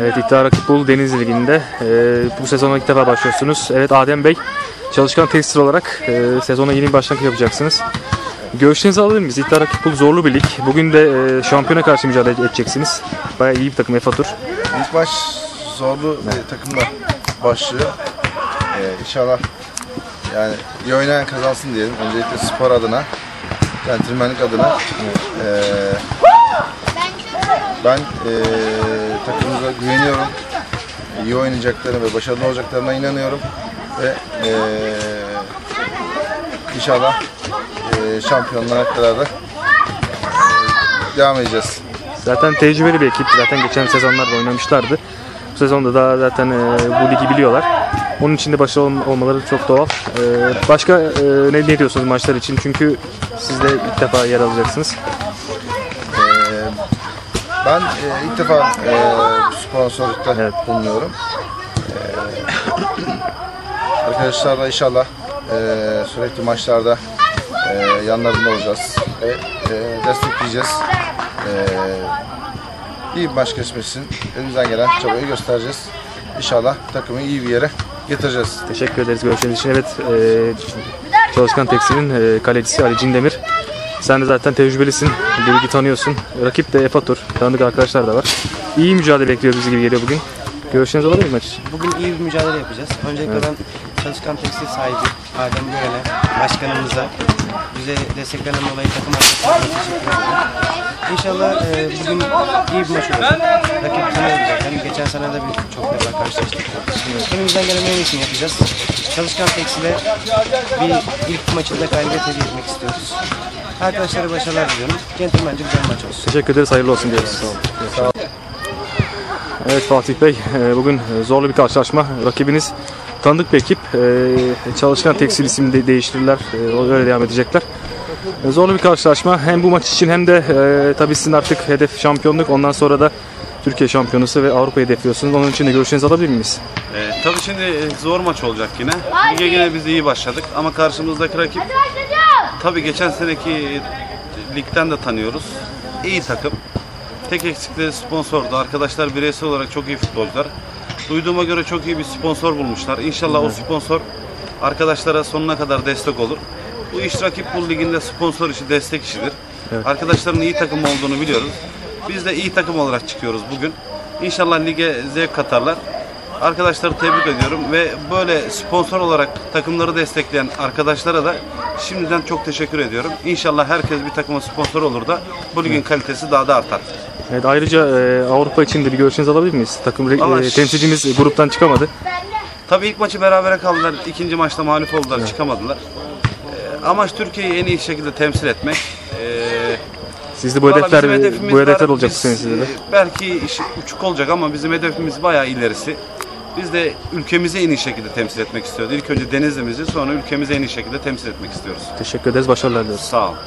Evet iddia rakip Bolu Denizli Ligi'nde e, bu sezona ilk defa başlıyorsunuz. Evet Adem Bey çalışkan tekstil olarak e, sezona yeni bir başlangıç yapacaksınız. Görüşlerinizi alabilir miyiz? İddia rakip Bolu zorlu bir lig. Bugün de e, şampiyona karşı mücadele edeceksiniz. Bayağı iyi bir takım Efatur. İlk maç zorlu bir takımla başlıyor. Ee, inşallah yani iyi oynayan kazansın diyelim. Öncelikle spor adına, centilmenlik adına. Ee, ben ee, takımımıza güveniyorum. İyi oynayacaklarına ve başarılı olacaklarına inanıyorum. Ve ee, inşallah ee, şampiyonluğa kadar da ee, devam edeceğiz. Zaten tecrübeli bir ekip. Zaten geçen sezonlarda oynamışlardı. Bu sezonda daha zaten e, bu ligi biliyorlar. Onun için de başarılı olm- olmaları çok doğal. E, başka e, ne, ne diyorsunuz maçlar için? Çünkü siz de ilk defa yer alacaksınız. Ben e, ilk defa e, sponsorlukta Evet. bulunuyorum. E, arkadaşlarla inşallah e, sürekli maçlarda e, yanlarında olacağız ve e, destekleyeceğiz. E, iyi bir maç geçmesin. Elimizden gelen çabayı göstereceğiz. İnşallah takımı iyi bir yere getireceğiz. Teşekkür ederiz için. Evet, e, Çalışkan Tekstil'in e, kalecisi Ali Cindemir. Sen de zaten tecrübelisin, bilgi tanıyorsun. Rakip de Efatur, tanıdık arkadaşlar da var. İyi mücadele bekliyor bizi gibi geliyor bugün. Görüşleriniz olabilir mi maç için? Bugün iyi bir mücadele yapacağız. Öncelikle ben Çalışkan Tekstil sahibi Adem Görel'e, başkanımıza, bize desteklenen dolayı takım arkadaşlarına teşekkür ederim. İnşallah e, bugün iyi bir maç olacak. Rakip tanıyoruz zaten. Geçen sene de bir çok defa karşılaştık. Elimizden gelen en iyisini yapacağız. Çalışkan Tekstil'e bir ilk maçında galibiyet hediye etmek istiyoruz. Arkadaşlara başarılar diliyorum. Centilmence güzel bir maç olsun. Teşekkür ederiz, hayırlı olsun diyoruz. Sağ olun. Evet Fatih Bey, e, bugün zorlu bir karşılaşma. Rakibiniz tanıdık bir ekip. E, Çalışkan Tekstil ismini de değiştirirler, e, öyle devam edecekler. E, Zorlu bir karşılaşma. Hem bu maç için hem de e, tabii sizin artık hedef şampiyonluk. Ondan sonra da Türkiye şampiyonusu ve Avrupa hedefliyorsunuz. Onun için de görüşlerinizi alabilir miyiz? Ee, tabii şimdi zor maç olacak yine. Lige yine biz iyi başladık ama karşımızdaki rakip tabii geçen seneki ligden de tanıyoruz. İyi takım. Tek eksikleri sponsordu. Arkadaşlar bireysel olarak çok iyi futbolcular. Duyduğuma göre çok iyi bir sponsor bulmuşlar. İnşallah o sponsor arkadaşlara sonuna kadar destek olur. Bu iş rakip bu liginde sponsor işi destek işidir. Arkadaşların iyi takım olduğunu biliyoruz. Biz de iyi takım olarak çıkıyoruz bugün. İnşallah lige zevk katarlar. Arkadaşları tebrik ediyorum ve böyle sponsor olarak takımları destekleyen arkadaşlara da şimdiden çok teşekkür ediyorum. İnşallah herkes bir takıma sponsor olur da bu ligin kalitesi daha da artar. Evet, ayrıca e, Avrupa için de bir görüşlerinizi alabilir miyiz? Takım re- e, temsilcimiz gruptan çıkamadı. Tabii ilk maçı berabere kaldılar. ikinci maçta mağlup oldular, çıkamadılar. Ee, amaç Türkiye'yi en iyi şekilde temsil etmek. Ee, Siz de bu hedefler bizim hedefimiz bu hedefler olacak Biz, sene sizde de. e, Belki iş uçuk olacak ama bizim hedefimiz bayağı ilerisi. Biz de ülkemizi en iyi şekilde temsil etmek istiyoruz. İlk önce Denizli'mizi sonra ülkemizi en iyi şekilde temsil etmek istiyoruz. Teşekkür ederiz. Başarılar diliyoruz. Sağ olun.